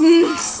Mm.